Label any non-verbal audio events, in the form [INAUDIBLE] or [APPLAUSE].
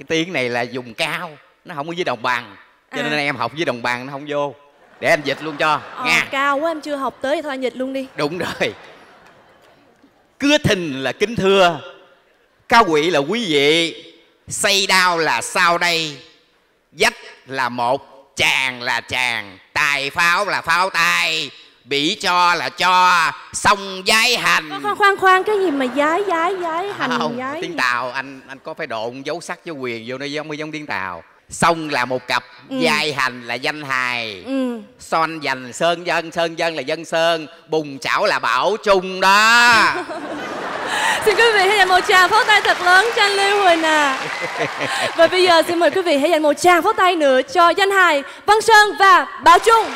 cái tiếng này là dùng cao nó không có với đồng bằng. Cho nên À. em học với đồng bằng nó không vô. Để anh dịch luôn cho Ờ, nha. cao quá em chưa học tới thì thôi anh dịch luôn đi. Đúng rồi. Cưa thình là kính thưa cao quỵ là quý vị xây đao là sau đây dách là một chàng là chàng tài pháo là pháo tay bị cho là cho sông giái hành. Khoan khoan khoan cái gì mà giái giái giái hành không giái tiếng gì? tàu anh anh có phải độn dấu sắc dấu quyền vô nó giống mới giống tiếng tàu. Sông là một cặp Ừ. giai hành là danh hài. Ừ. Son dành sơn dân sơn dân là dân sơn bùng chảo là bảo trung đó. [LAUGHS] Xin quý vị hãy dành một tràng pháo tay thật lớn cho anh Lê Huỳnh à. Và bây giờ xin mời quý vị hãy dành một tràng pháo tay nữa cho danh hài Văn Sơn và Bảo Trung